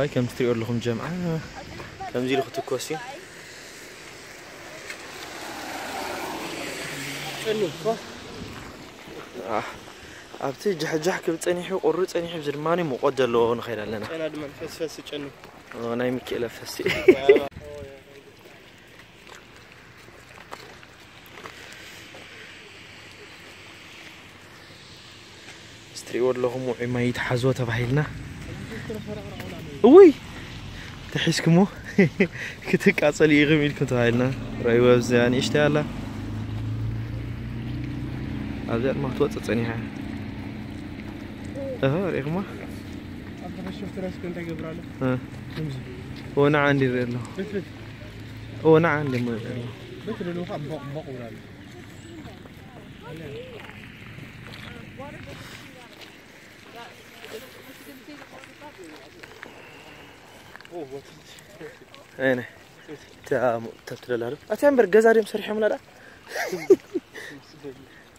ዋይ ከም ትሪኦ ኣለኹም ጀምዓ ከምዚ ኢሉ ክትኮስ እዩ ኣብቲ ጃሕጃሕ ክብል ፀኒሑ ቁሪ ፀኒሑ እዚ ድማ ሙቆት ዘለዎ ንኸይድ ኣለና ጨና ድማ ፈስፈስ ጨኑ ናይ ሚካኤል ኣፈሲ ስትሪእዎ ኣለኹም ውዑይ ማይ ተሓዝዎ ተባሂልና እውይ ተሒዝኩሞ ክትቃፀል ይቕም ኢልኩም ተባሂልና ረእይዎ ኣብዚኣ ንእሽተይ ኣላ ኣብዚኣ ድማ ክትወፅእ ፀኒሓ እህ ሪኢኹማ ኣብ ተፈሽፍቲ ረስኩ እንታይ ገብራለ هو انا عندي له ፍትፍት هو انا عندي له ብትልልካ ቦቅ ቦቅ ብላለ انا تا تبتل له اتمبر جزا ديم سريح ملا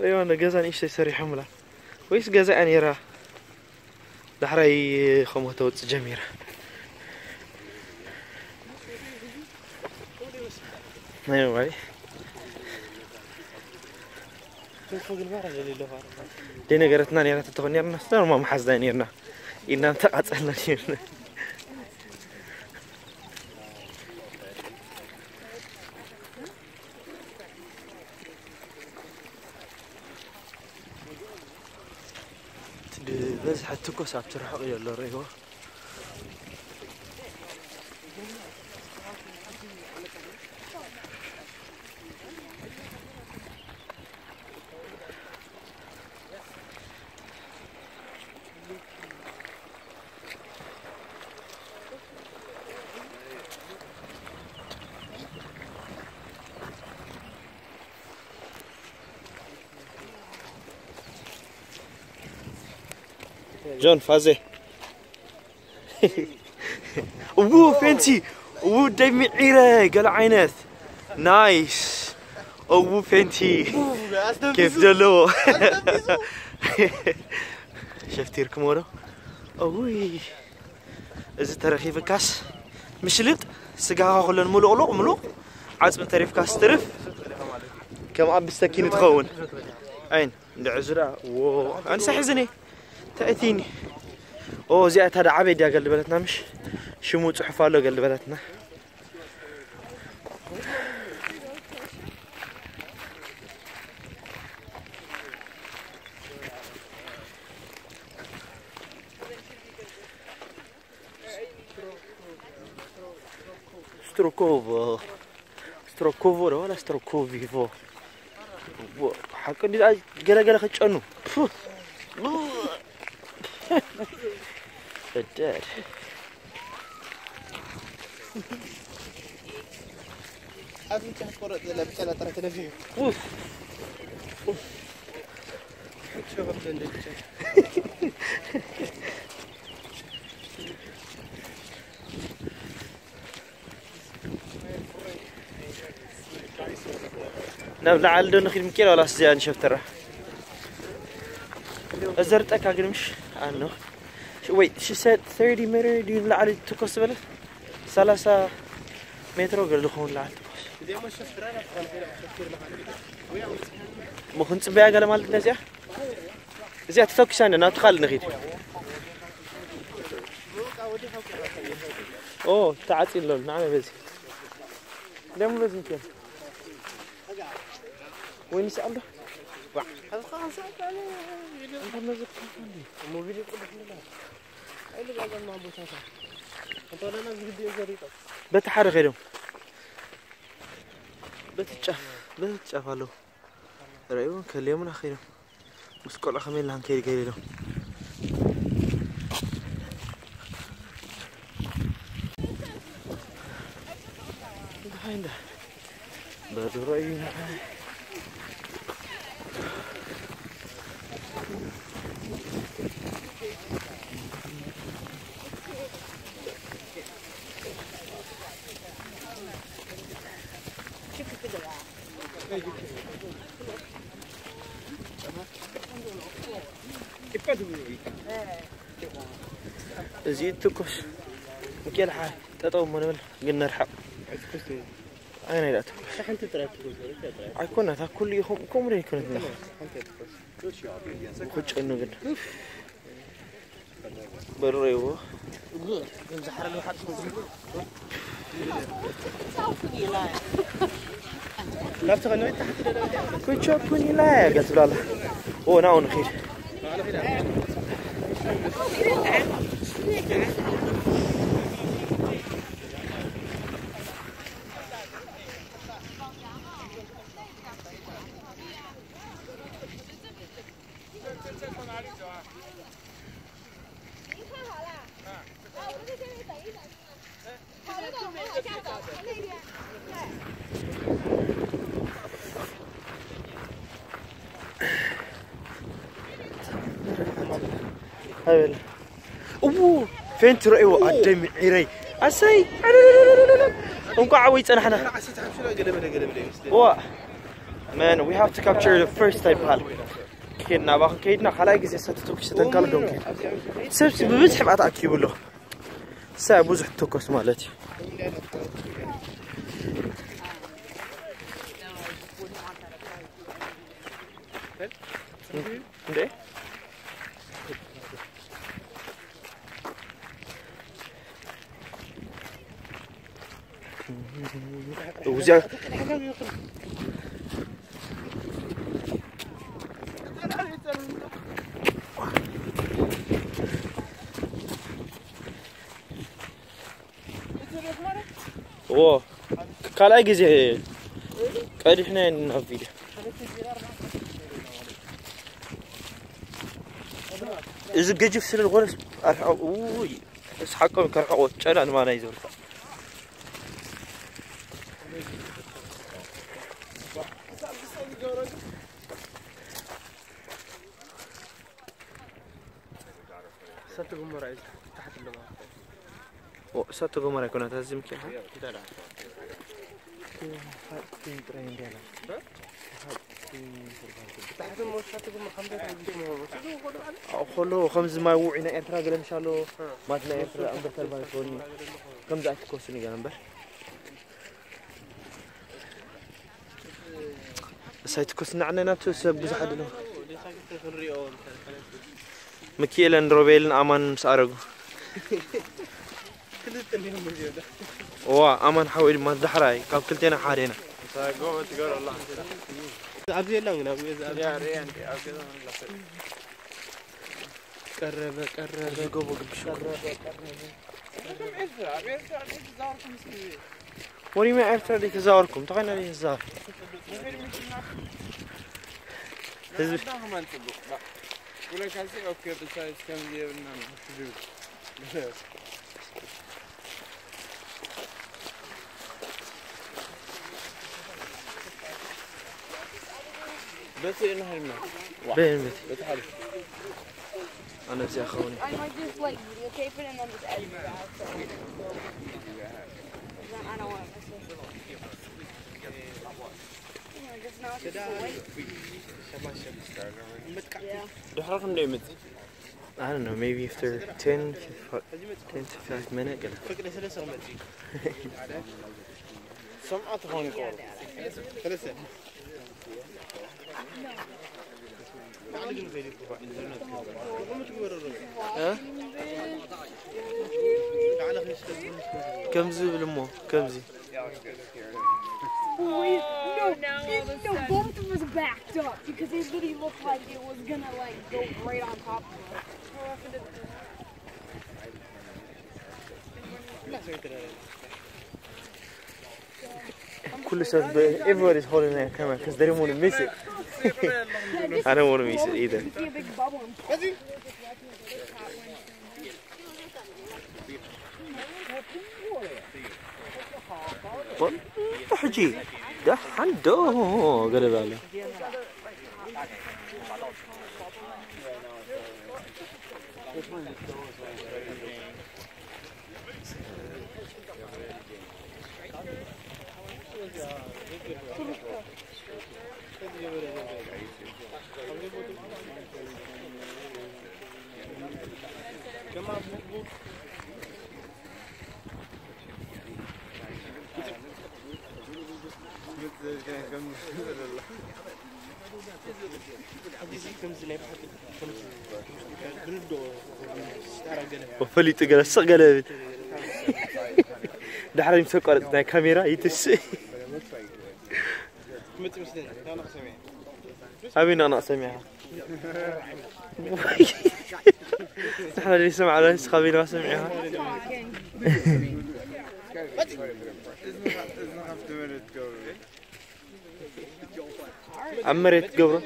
ايوه انا جزا ايش سريح ملا ويس جزا اني را دحري خمو توت جميره ايوه واي فوق البحر اللي له دي نقرتنا حتى كوس عبترحق يلا ريوا جون فازي اوه فانتي اوه دايما عيرة قال عينات نايس اوه فانتي كيف دلو شفتي ركمورو اوي እዚ ተረኺብካስ ምሽልጥ ስጋኻ ኩለን ሙሉቕሉቕ ሙሉቕ ዓፅሚ ተሪፍካስ ትርፍ ከም ኣብ ብስተኪን ትኸውን ዓይን ንዕዙዳ ዎ ኣንሳ ሕዝኒ تأتيني أو زيات هذا عبيد يا قلب بلتنا مش شمو صحف له قال بلتنا ستروكوفو ستروكوفو ولا ستروكوفيفو حق قال قال خشنو حتقرأ لبس على ترى تنفيه اوف شوف عندك نعم لعل دون نخيل مكيلة ولا سزيان شفت ترى أزرتك أقرمش عنه wait she said 30 meter دي لعل تكوس بلا ثلاثة متر قال لكم لعل تكوس ما كنت بيا قال مالت نزيا زي تفكس أنا نتخال نغير اوه تعاتي اللون نعم بزي مو لازم كده وين يسأل زريطه بتحرك هدوم بتتشاف بتتشاف له رأيون كلمون أخيرا مسكول أخمين لهم كيري كيري له رأينا زيد تكوش. مكيال حاي تطو ما نبل قلنا نرحب أين إلى تكوش. حنت ترى تقول ترى. أيكون تا كل يوم. كم ري كنت نخ حنت خش إنه قد بريوه زحر له حد لا تغنوا انت كل شو كوني لا قلت له هو فين ترأيوا قدام عيري أسي انكو عويت أنا حنا. وا Man, we have to capture the first type حال كيدنا باخ كيدنا خلاص جزء ستتوكس تنقل دونك سبس ببزح بعد أكيد له سا بزح توكس مالتي. ليه؟ وزي وا ካልኣይ ግዜ ቀዲሕና ናብ ቪድዮ እዚ ገጅፍ ስለ ዝኾነ ውይ ስሓቆም ከርሕቆ ጨና ንማና እዩ ዝብል غمر عايز تحت اللمعة وقصت غمر لا خمس ما وعينا انترا قلم شالو ما تنا انترا امبر تلبان توني كم ذاك كوسني قال امبر سايت كوسنا عنا نفسه بزحد له مكيلا روبيل أمان سارغو وا أمان حويل ما دحراي كاب حارينا ساقوم تقول الله قرب قرب قرب قرب وري ما عرفت زاركم لي الزار Well, I can see up here besides coming here and um, what to do. بس انه حلمنا بين بس بتحرك أنا بدي اخوني I might just like videotape I don't know, maybe after 10, 10 to 5 minutes. كده. فكرة ثلاثة متي سمعت هون كور ثلاثة ها؟ كم زي بالمو كم boys. No, it, no, sudden. both of us backed up because it literally looked like it was gonna like go right on top of us. Kullu but everybody's holding their camera because they don't want to miss it. I don't want to miss it either. بطل تحجي دحن دوه قريب عليه استعرق له وفليت قال دحر ناي كاميرا يتس أبين أنا أسمعها نحن اللي سمع على خبينا ما سمعها عمرت قبره.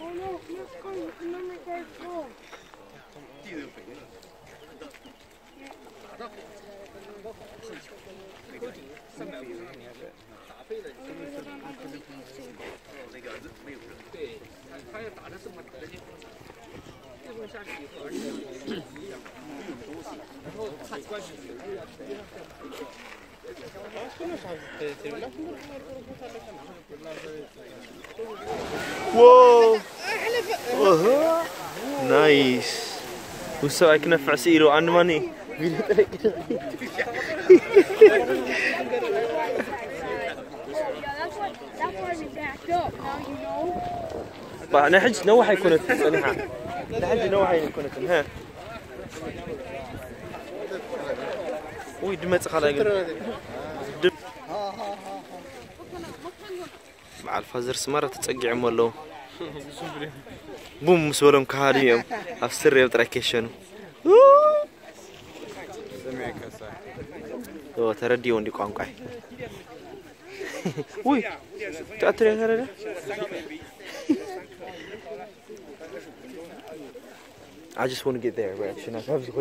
Oh no, your phone, the memory card's full. واو وهو نايس وسوى كنف عسيرو عن ماني نحج نوح يكون صنيحة نحج نوح يكون ها. وي دمت خلاص. مع الفازر سمارة تتسقع مولو بوم مسولم كهاريهم أفسر يوم تركيشنو هو تردي وندي قانقاي. وي تأتري هذا؟ I just want to get their reaction. I have to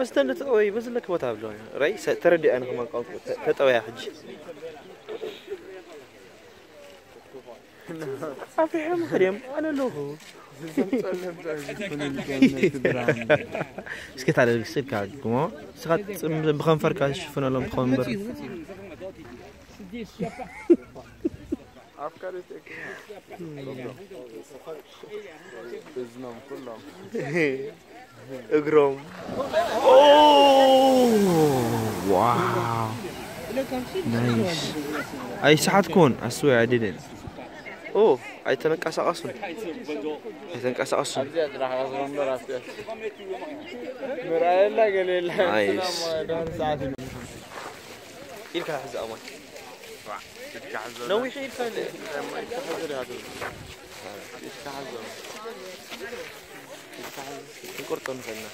بس تنة تقوي بس لك ما تعملون رئيس تردي أنا كمان قاوك تتقوي يا حج. في حم مريم أنا له سكت على السير كعد كما سكت بخم فرق شوفنا لهم بخم بر اقرم أوه واو. نايس. أي ساعة تكون؟ أسوي عددين أوه أي تنقصقصن اي تنقصقصن نايس. إلك حز أمان نوي حيل فان قرطن في الناس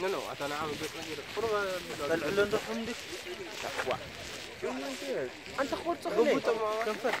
نو نو أنا عامل بيت فرغه العلن رحم دي أنت اخوات صحيح كم فرق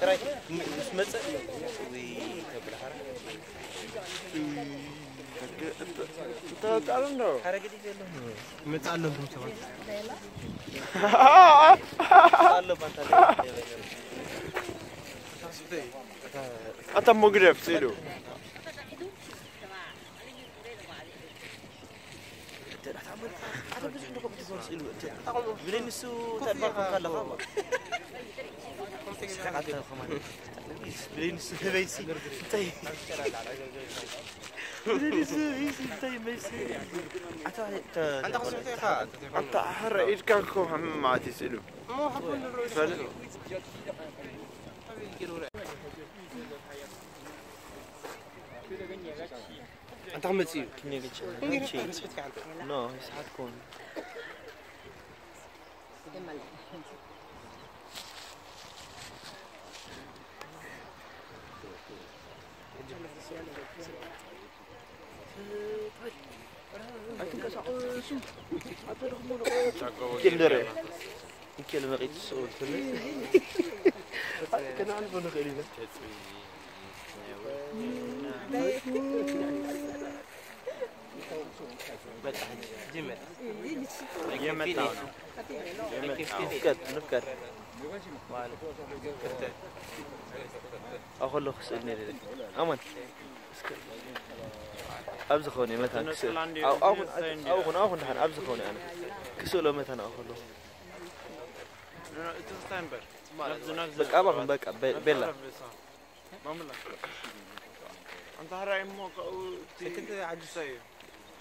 تراي مش مص سيلو بلين السو تبقى كلا بلين السو بيسي طيب بلين السو بيسي طيب بيسي أنت تخاف انت حر إيش كان كو هم ما تسلو مو حكون فعلا انت عم تصير كني قلت نو ساعات تكون كم دري يمكن ما قيت الصور كنا نعرف نخيل نفكر نفكر أخلو خسرني لي أمان أبز خوني مثلا كسر أو أو أو خن أو خن نحن أبز خوني أنا كسر مثلا أخلو بك أبغى بك بيلا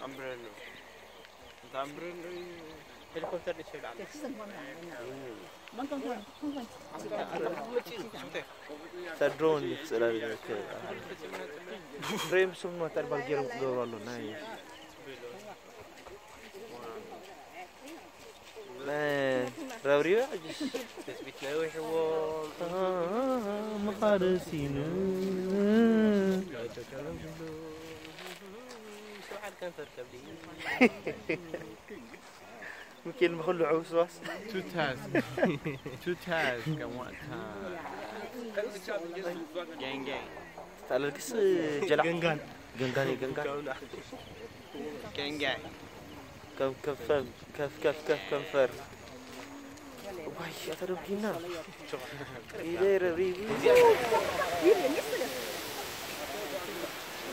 انت هراي مو كنت عجز سيء امبريلو انت امبريلو هليكوبتر يشيل على تدرون سأل فريم سمو تربى الجيرم دور الله نايس Man, روري عجز تثبيت له حوار مقارسينا حال كان تركب لي يمكن ما خلو عوس واس تو تاز تو تاز كم وقتها جين جين تعال القص جلع جنجان جنجان جين كم كف كف كف كف كنفر واي يا ترى بجينا إيه ريبي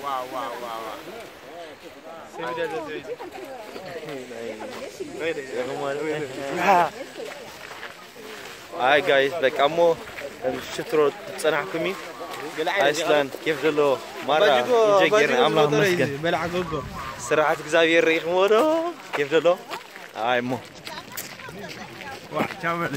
واو واو واو هاي جايز بك امو شترو تصنعكمي ايسلاند كيف دلو مرة نجي املاك مسكن بلع جوجو سرعة እግዚአብሔር ريخ مورو كيف دلو هاي مو واو كمل